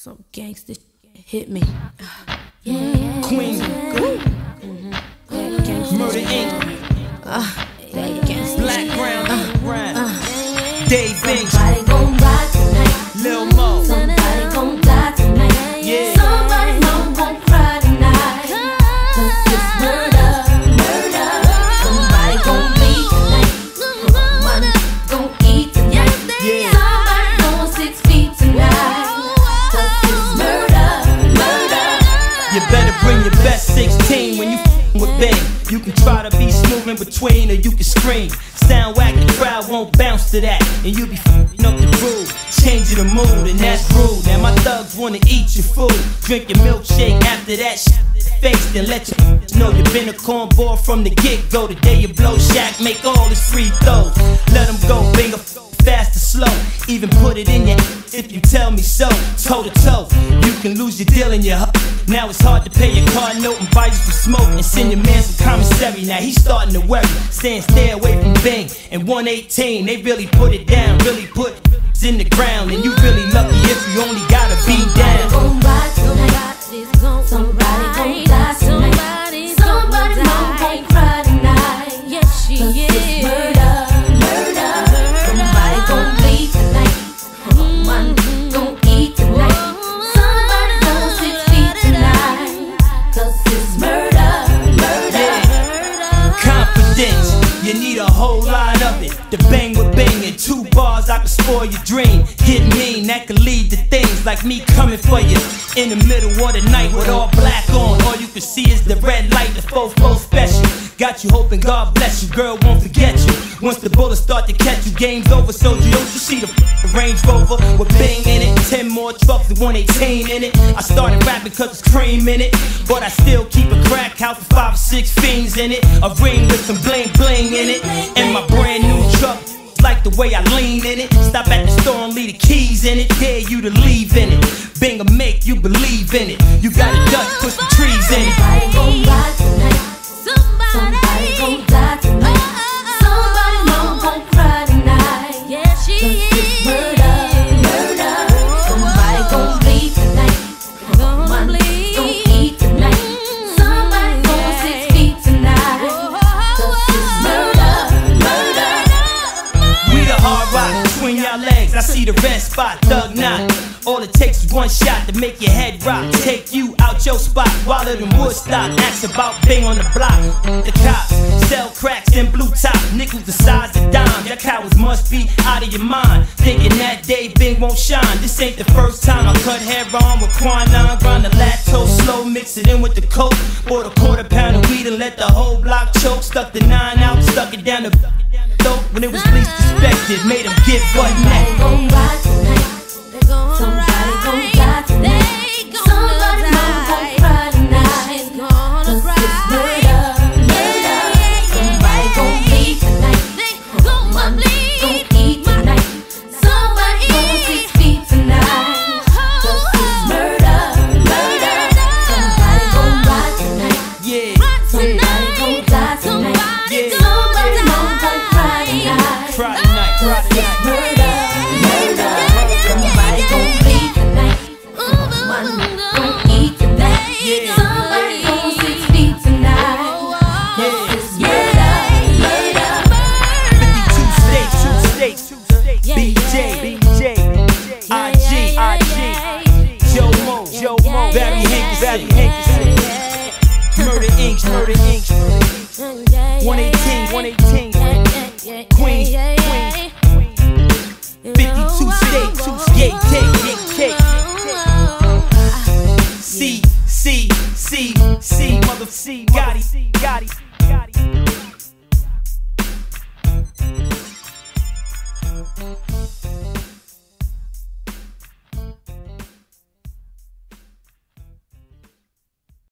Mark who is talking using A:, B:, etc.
A: Some gangster hit me. Yeah,
B: Queen, Murder Inc. Uh, Black Brown,
A: uh, uh,
B: Dave Bing,
A: Somebody gon'
B: bring 16 when you with Bang. You can try to be smooth in between or you can scream. Sound whack, the crowd won't bounce to that. And you be f***ing up the groove, changing the mood, and that's rude. Now my thugs wanna eat your food, drink your milkshake after that shit. Face, then let you know you been a cornball from the get go. The day you blow shack, make all his free throws. Let him go, bring a fast or slow. Even put it in your if you tell me so. Toe to toe, you can lose your deal in your hu- Now it's hard to pay your car note and buy you some smoke and send your man some commissary. Now he's starting to worry, saying stay away from Bing. And 118, they really put it down, really put it in the ground. And you really lucky if you only gotta be down.
A: Oh, It's murder, murder.
B: confidence. You need a whole lot of it. The bang with bang and two bars, I can spoil your dream. Get mean, that could lead to things like me coming for you in the middle of the night with all black on. All you can see is the red light, the fofo special. Got you hoping God bless you, girl won't forget you. Once the bullets start to catch you, game's over. So you don't you see the Range Rover with bang in it, ten more trucks with 118 in it. I started rapping cause it's cream in it, but I still keep a crack house with five or six fiends in it. A ring with some bling bling in it, and my brand new truck. Like the way I lean in it. Stop at the store and leave the keys in it. Dare you to leave in it. Bang a make you believe in it. You got a duck, push the trees in it. I see the red spot, thug knot. All it takes is one shot to make your head rock. Take you out your spot, wilder than Woodstock. Ask about bang on the block. The cops sell cracks in blue top, nickels the size of dime. Your cowards must be out of your mind, thinking that day Bing won't shine. This ain't the first time I cut hair on with quinine, grind the lactose slow, mix it in with the coke. Bought a quarter pound of weed and let the whole block choke. Stuck the nine out, stuck it down the throat when it was least suspected. Made him get butt
A: Somebody
B: neck.
A: gon' ride tonight. Somebody gon' die tonight. Somebody gon' gon' cry tonight. Cause it's murder, murder. Somebody gon' bleed tonight. One gon' eat
B: Joe Mo, Barry Hankins, Barry Hankins. Murder Inc., Murder Inc. 118, 118. Queen.